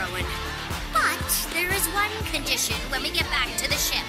Rowan. But there is one condition when we get back to the ship.